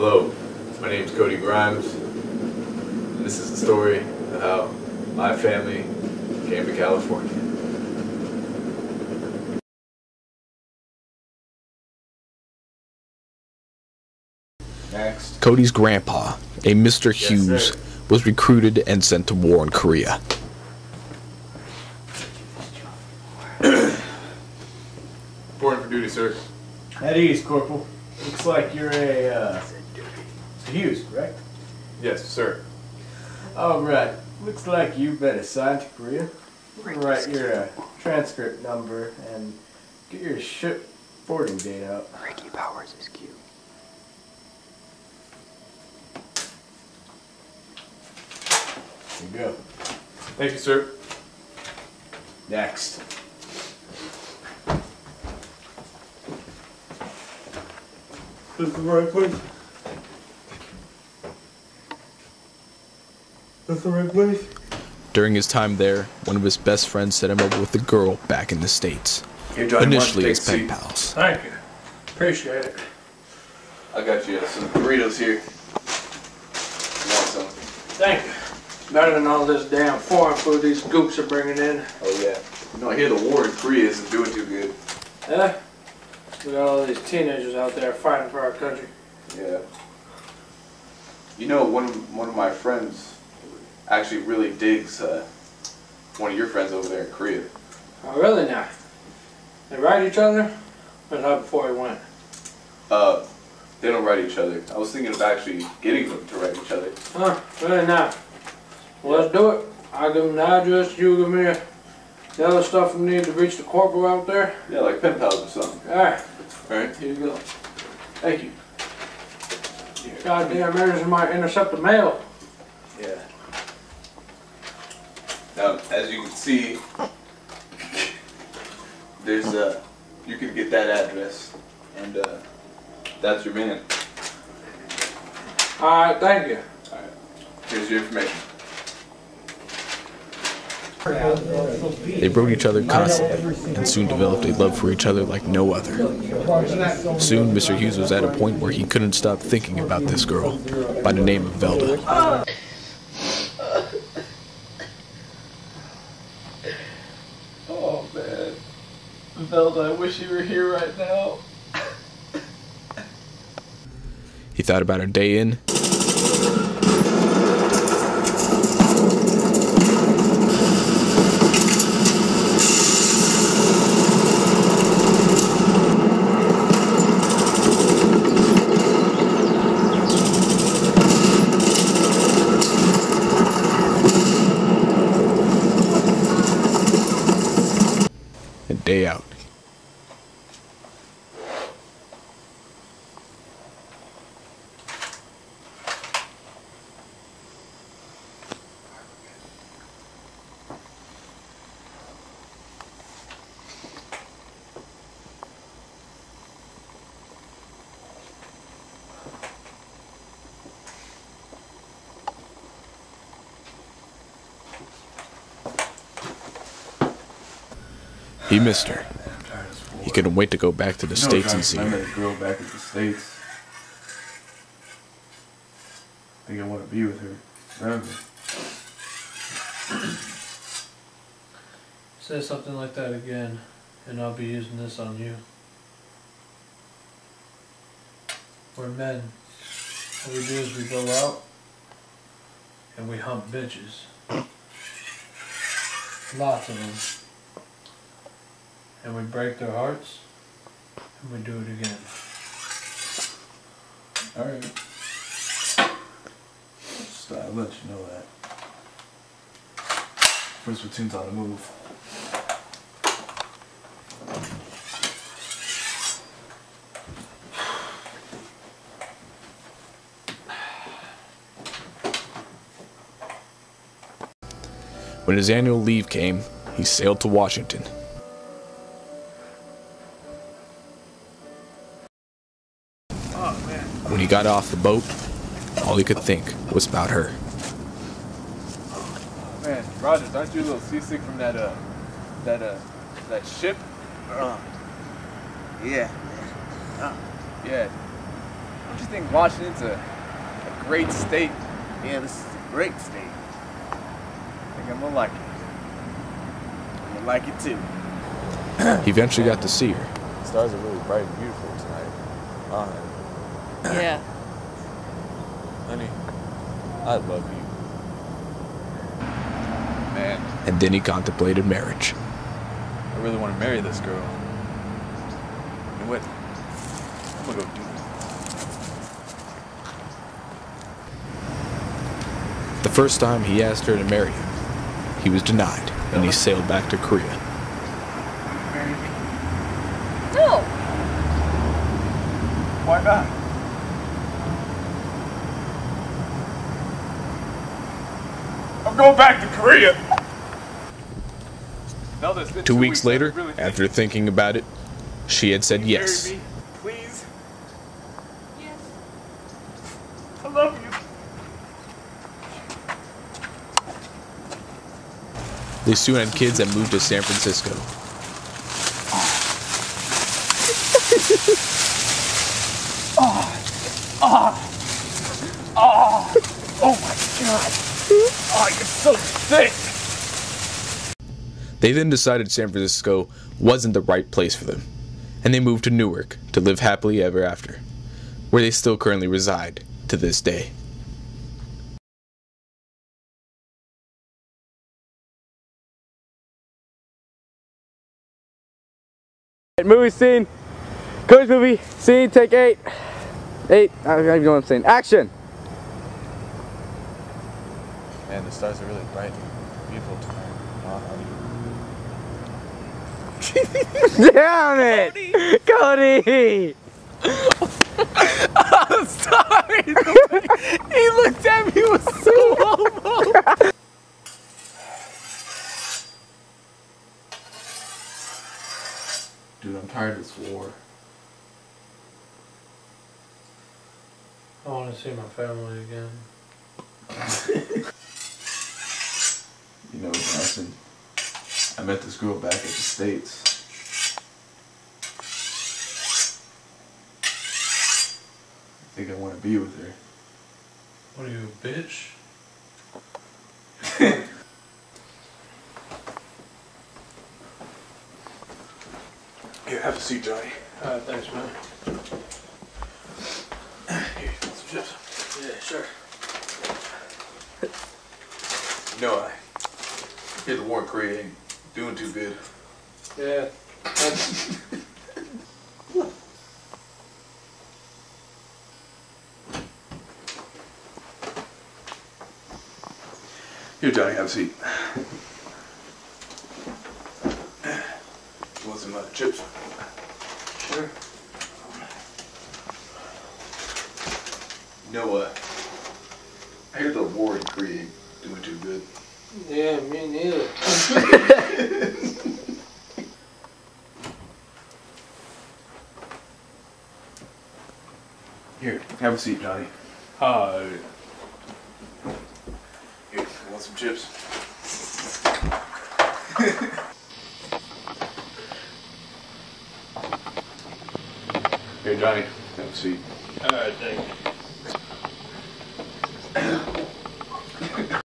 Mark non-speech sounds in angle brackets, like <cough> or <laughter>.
Hello, my name is Cody Grimes, and this is the story of how my family came to California. Next. Cody's grandpa, a Mr. Yes, Hughes, sir. was recruited and sent to war in Korea. Reporting for duty, sir. At ease, Corporal. Looks like you're a, uh, Hughes, correct? Yes, sir. Alright. Looks like you've been assigned to Korea. Write your uh, transcript number and get your ship boarding date out. Ricky Powers is cute. There you go. Thank you, sir. Next. This is the right place. That's the right place. During his time there, one of his best friends set him up with a girl back in the States, Here, Johnny, initially why as don't pen seat? pals. Thank you. Appreciate it. I got you uh, some burritos here. You want some? Thank you. Better than all this damn foreign food these gooks are bringing in. Oh yeah. You know, I hear the war in Korea isn't doing too good. Yeah? We got all these teenagers out there fighting for our country. Yeah. You know, one of one of my friends actually really digs uh, one of your friends over there in Korea. Oh, really now? They write each other? But not before he went. Uh, they don't write each other. I was thinking of actually getting them to write each other. Huh? Really now? Well, let's do it. I'll give him the address, you give me the other stuff we need to reach the corporal out there. Yeah, like pen pals or something. Alright, Alright. here you go. Thank you. Goddamn errors might intercept the mail. Yeah. Now, as you can see, there's uh, you can get that address, and uh, that's your man. Alright, thank you. Alright. Here's your information. They wrote each other constantly and soon developed a love for each other like no other. Soon, Mr. Hughes was at a point where he couldn't stop thinking about this girl by the name of Velda. Oh man, Velda, I wish you were here right now. He thought about her day in day out. He missed her. He couldn't wait to go back to the States and see I met her. a girl back at the States. I think I want to be with her. Forever. Say something like that again, and I'll be using this on you. We're men. What we do is we go out and we hump bitches. Lots of them. And we break their hearts and we do it again. Alright. Just uh, I'll let you know that. First platoon's on the move. When his annual leave came, he sailed to Washington. When he got off the boat, all he could think was about her. Man, Rogers, aren't you a little seasick from that uh, that uh, that ship? Yeah. Man. Yeah. Don't you think Washington's a, a great state? Yeah, this is a great state. I think I'm gonna like it. I'm gonna like it too. He eventually got to see her. Stars are really bright and beautiful tonight. Uh, Yeah. <laughs> honey, I love you. Man, And then he contemplated marriage. I really want to marry this girl. You know what? I'm gonna go do it. The first time he asked her to marry him, he was denied, and he sailed back to Korea. No. Why not? I'm back to Korea. Velda, Two weeks I later, really think after thinking about it, she had said you marry yes. me, Please. Yes. I love you. They soon had kids and moved to San Francisco. Oh, you're so thick. They then decided San Francisco wasn't the right place for them, and they moved to Newark to live happily ever after, where they still currently reside to this day. Movie scene. Coach movie scene. Take eight. Eight. I don't even know what I'm saying. Action. Man, the stars are really bright and beautiful tonight. Honey. <laughs> Damn it, Cody. I'm <laughs> sorry. he looked at me with so homo. Dude, I'm tired of this war. I want to see my family again. <laughs> You know, Johnson. I met this girl back at the States. I think I want to be with her. What are you, a bitch? <laughs> Here, have a seat, Johnny. Alright, thanks, man. Here, some chips? Yeah, sure. You know, I hear the war ain't doing too good. Yeah. That's, Here, Johnny, have a seat. You want some uh, chips? sure. You know what? I hear the war in Korea doing too good. Yeah, me neither. <laughs> Here, have a seat, Johnny. Hi. Here, you want some chips? <laughs> Here, Johnny, have a seat. Alright, thank you.